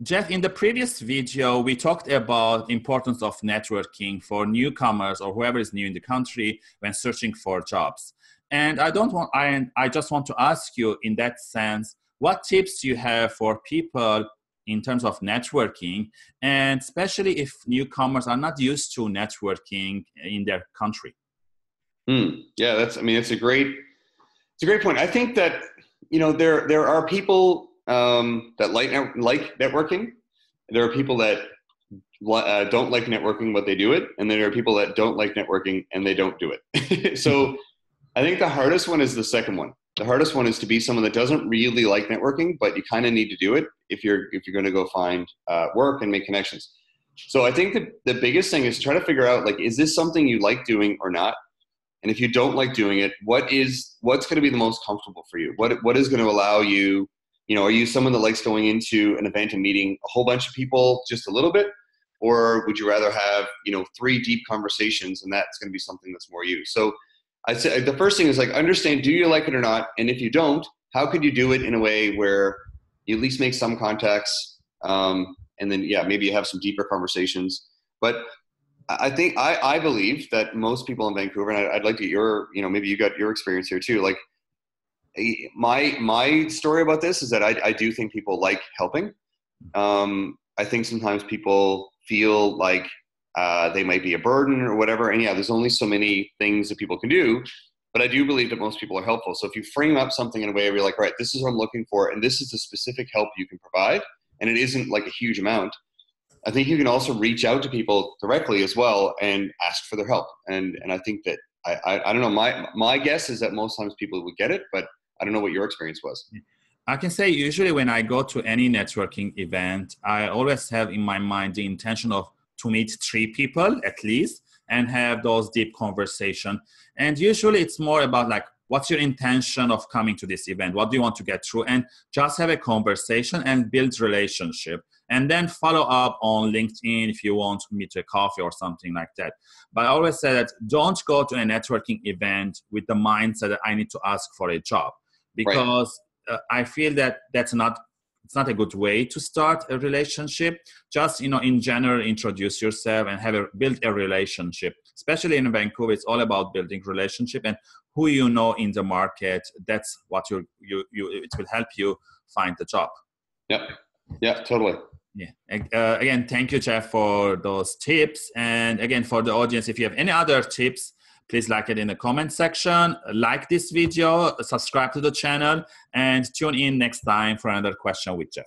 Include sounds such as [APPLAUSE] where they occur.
Jeff, in the previous video, we talked about importance of networking for newcomers or whoever is new in the country when searching for jobs. And I don't want, I, I just want to ask you in that sense, what tips you have for people in terms of networking, and especially if newcomers are not used to networking in their country? Hmm. yeah, that's. I mean, it's a great, it's a great point. I think that you know there there are people um, that like like networking. There are people that uh, don't like networking, but they do it, and there are people that don't like networking and they don't do it. [LAUGHS] so, I think the hardest one is the second one. The hardest one is to be someone that doesn't really like networking, but you kind of need to do it if you're if you're going to go find uh, work and make connections. So I think the, the biggest thing is try to figure out like is this something you like doing or not? And if you don't like doing it, what is what's going to be the most comfortable for you? What what is going to allow you? You know, are you someone that likes going into an event and meeting a whole bunch of people just a little bit, or would you rather have you know three deep conversations and that's going to be something that's more you? So I'd say the first thing is like understand do you like it or not, and if you don't, how could you do it in a way where you at least make some contacts, um, and then yeah, maybe you have some deeper conversations. But I think I, I believe that most people in Vancouver, and I'd like to get your, you know, maybe you got your experience here too. Like my my story about this is that I, I do think people like helping. Um, I think sometimes people feel like uh, they might be a burden or whatever. And yeah, there's only so many things that people can do. But I do believe that most people are helpful. So if you frame up something in a way where you're like, right, this is what I'm looking for, and this is the specific help you can provide, and it isn't like a huge amount, I think you can also reach out to people directly as well and ask for their help. And and I think that I, I, I don't know my my guess is that most times people would get it, but I don't know what your experience was. I can say usually when I go to any networking event, I always have in my mind the intention of to meet three people at least and have those deep conversation. And usually it's more about like what's your intention of coming to this event? What do you want to get through? And just have a conversation and build relationship. And then follow up on linkedin if you want to meet a coffee or something like that. But i always say that don't go to a networking event with the mindset that i need to ask for a job because right. uh, i feel that that's not it's not a good way to start a relationship. Just you know in general introduce yourself and have a build a relationship. Especially in vancouver it's all about building relationship and who you know in the market that's what you you, you it will help you find the job. Yep. Yeah totally. Yeah. Uh, again thank you jeff for those tips. And again for the audience if you have any other tips please like it in the comment section like this video subscribe to the channel and tune in next time for another question with jeff